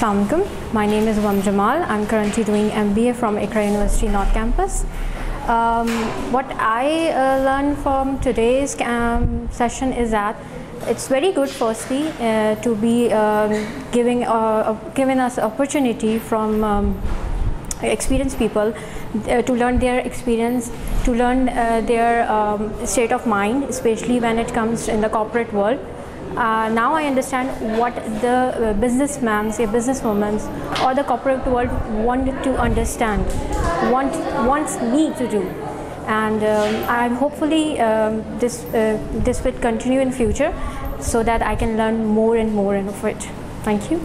Assalamualaikum. My name is Umam Jamal. I'm currently doing MBA from Iqra University North Campus. Um, what I uh, learned from today's um, session is that it's very good firstly uh, to be um, giving uh, giving us opportunity from um, experienced people uh, to learn their experience to learn uh, their um, state of mind especially when it comes in the corporate world uh, now I understand what the uh, businessmen, say businesswomen, or the corporate world wanted to understand, want wants me to do, and um, I'm hopefully um, this uh, this will continue in future, so that I can learn more and more of it. Thank you.